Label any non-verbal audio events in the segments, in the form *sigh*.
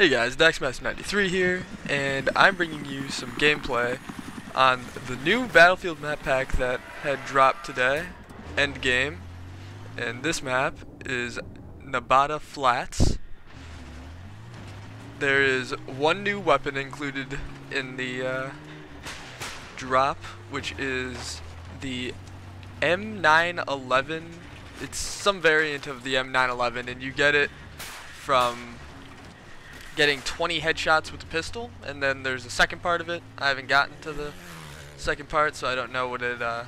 Hey guys, DaxMaster93 here, and I'm bringing you some gameplay on the new Battlefield map pack that had dropped today, Endgame, and this map is Nebandan Flats. There is one new weapon included in the uh, drop, which is the M911. It's some variant of the M911, and you get it from getting 20 headshots with the pistol, and then there's a second part of it. I haven't gotten to the second part, so I don't know what it uh,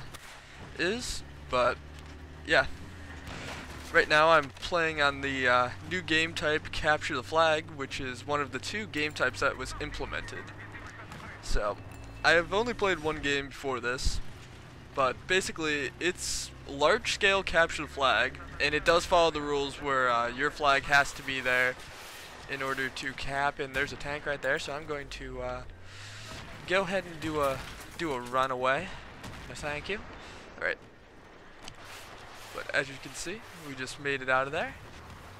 is, but yeah. Right now I'm playing on the uh, new game type Capture the Flag, which is one of the two game types that was implemented. So, I have only played one game before this, but basically it's large scale capture the flag, and it does follow the rules where uh, your flag has to be there in order to cap and there's a tank right there so I'm going to uh, go ahead and do a do a runaway. No thank you. Alright. But as you can see we just made it out of there.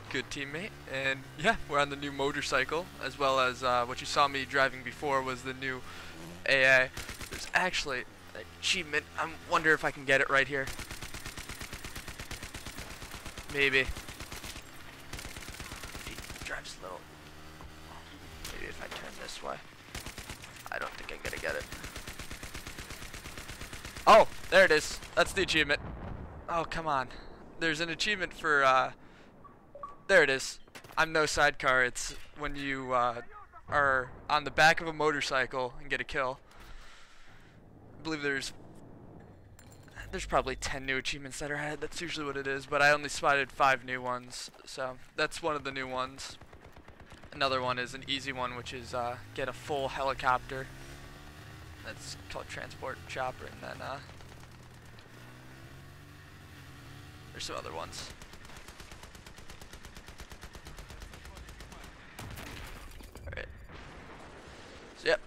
Good teammate and yeah we're on the new motorcycle as well as uh, what you saw me driving before was the new AA there's actually an achievement. I wonder if I can get it right here. Maybe drives slow. Maybe if I I don't think I'm gonna get it. Oh, there it is. That's the achievement. Oh, come on. There's an achievement for, uh, there it is. I'm no sidecar. It's when you, uh, are on the back of a motorcycle and get a kill. I believe there's there's probably 10 new achievements that are added. That's usually what it is, but I only spotted 5 new ones. So that's one of the new ones. Another one is an easy one, which is uh, get a full helicopter. That's called transport chopper, and then uh, there's some other ones. Yep,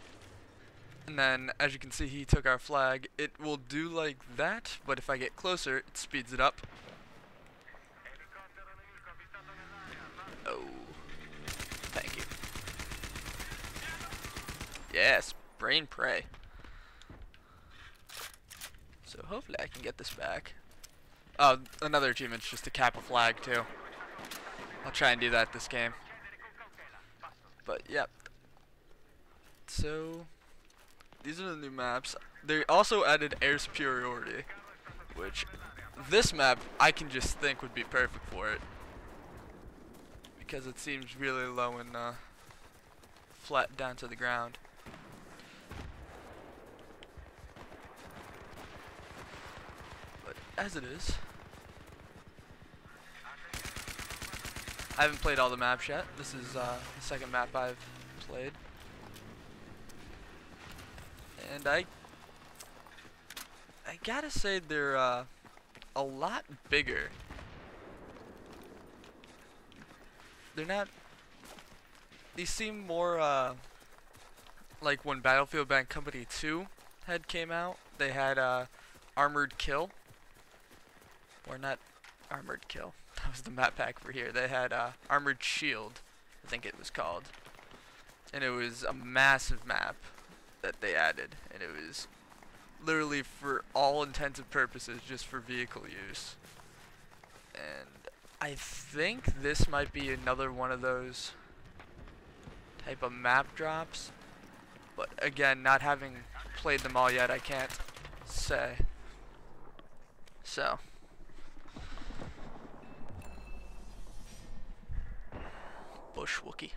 and then, as you can see, he took our flag. It will do like that, but if I get closer, it speeds it up. Oh. Thank you. Yes, brain prey. So hopefully I can get this back. Oh, another achievement's just to cap a flag, too. I'll try and do that this game. But, yep. So, these are the new maps. They also added air superiority, which this map I can just think would be perfect for it because it seems really low and uh, flat down to the ground. But as it is, I haven't played all the maps yet. This is uh, the second map I've played and I I gotta say they're uh, a lot bigger. They're not. These seem more uh, like when Battlefield Bad Company 2 had came out. They had uh, Armored Kill, or not Armored Kill. *laughs* That was the map pack for here. They had uh, Armored Shield, I think it was called, and it was a massive map that they added, and it was literally for all intents and purposes just for vehicle use. And I think this might be another one of those type of map drops. But again, not having played them all yet, I can't say. So. Bush Wookie.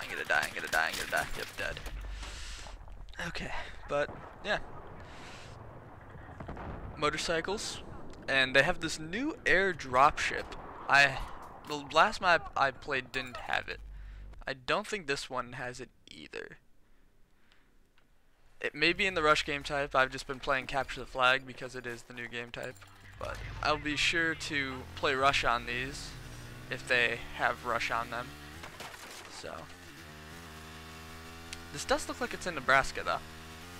I'm gonna die, I'm gonna die, I'm gonna die. Yep, dead. Okay, but yeah. Motorcycles, and they have this new air dropship. I, the last map I played didn't have it. I don't think this one has it either. It may be in the rush game type. I've just been playing capture the flag because it is the new game type. But I'll be sure to play rush on these if they have rush on them. So. This does look like it's in Nebraska, though.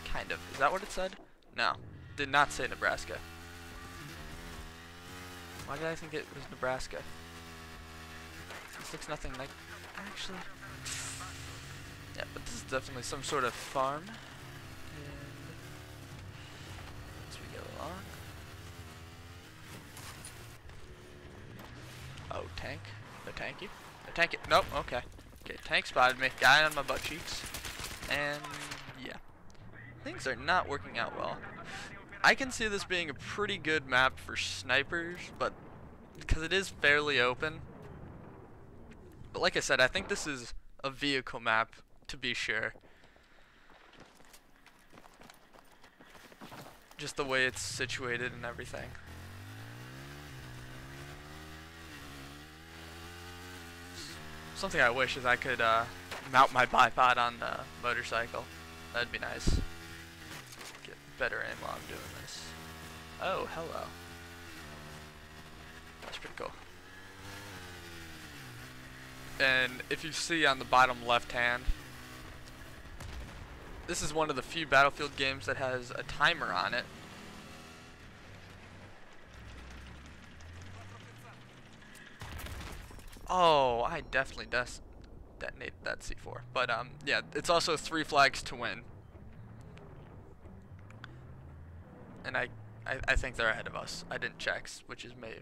Kind of. Is that what it said? No. Did not say Nebraska. Why did I think it was Nebraska? This looks nothing like... Actually... Yeah, but this is definitely some sort of farm. And as we go along. Oh, tank. No tanky. No tanky. Nope, okay. Okay, tank spotted me. Guy on my butt cheeks. And yeah. Things are not working out well. I can see this being a pretty good map for snipers, but because it is fairly open. But like I said, I think this is a vehicle map to be sure. Just the way it's situated and everything. Something I wish is I could uh, mount my bipod on the motorcycle. That'd be nice. Get better aim while I'm doing this. Oh, hello. That's pretty cool. And if you see on the bottom left hand, this is one of the few Battlefield games that has a timer on it. Oh, I definitely des detonated that C4. But um, yeah, it's also three flags to win. And I, I, I think they're ahead of us. I didn't check, which is may,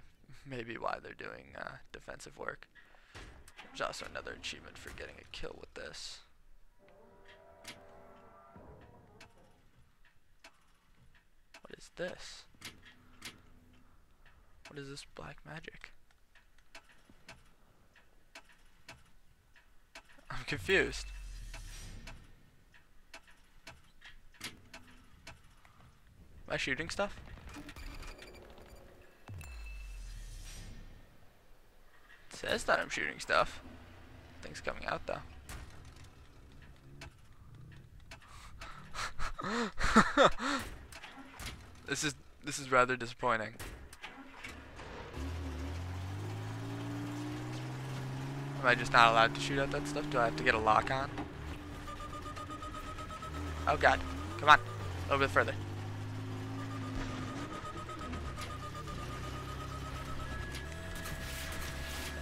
maybe why they're doing uh, defensive work. There's also another achievement for getting a kill with this. What is this? What is this black magic? I'm confused. Am I shooting stuff? It says that I'm shooting stuff. Things coming out though. *laughs* this is this is rather disappointing. Am I just not allowed to shoot at that stuff? Do I have to get a lock on? Oh god. Come on. A little bit further.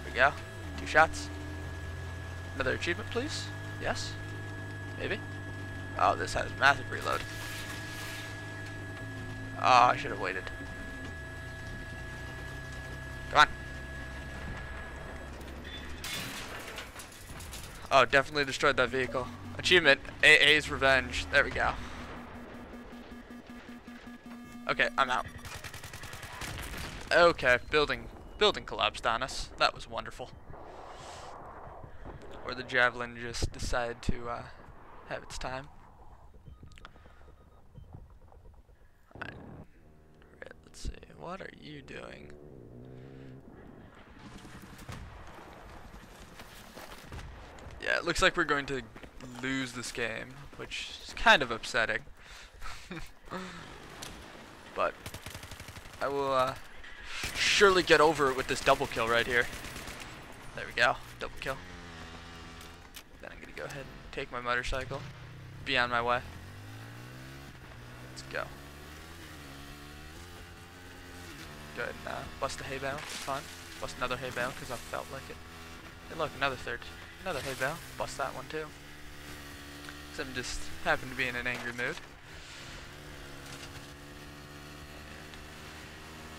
There we go. Two shots. Another achievement, please? Yes? Maybe? Oh, this has massive reload. Oh, I should have waited. Come on. Oh, definitely destroyed that vehicle. Achievement, AA's Revenge. There we go. Okay, I'm out. Okay, building building collapsed on us. That was wonderful. Or the Javelin just decided to uh, have its time. Right, let's see. What are you doing? Yeah, it looks like we're going to lose this game, which is kind of upsetting. *laughs* but I will uh, surely get over it with this double kill right here. There we go, double kill. Then I'm gonna go ahead and take my motorcycle, be on my way. Let's go. Go ahead and uh, bust a hay bale, it's fun. Bust another hay bale because I felt like it. Hey look, another third. Another hay bale. Bust that one too. Cause I'm just happen to be in an angry mood.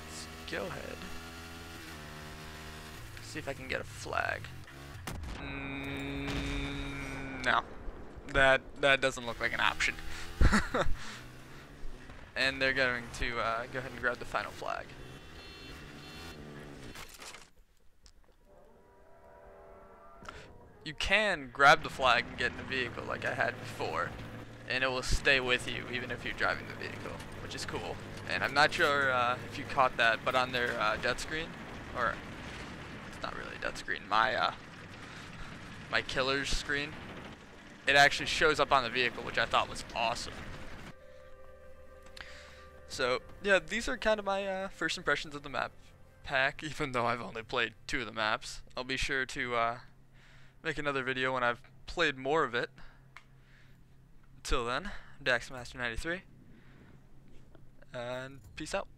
Let's go ahead. See if I can get a flag. Mm, no, that that doesn't look like an option. *laughs* and they're going to uh, go ahead and grab the final flag. You can grab the flag and get in the vehicle like I had before, and it will stay with you even if you're driving the vehicle, which is cool. And I'm not sure uh, if you caught that, but on their uh, death screen, or it's not really a death screen, my uh, my killer's screen, it actually shows up on the vehicle, which I thought was awesome. So yeah, these are kind of my uh, first impressions of the map pack, *laughs* even though I've only played two of the maps. I'll be sure to uh, make another video when I've played more of it. Till then, DaxMaster93, and peace out.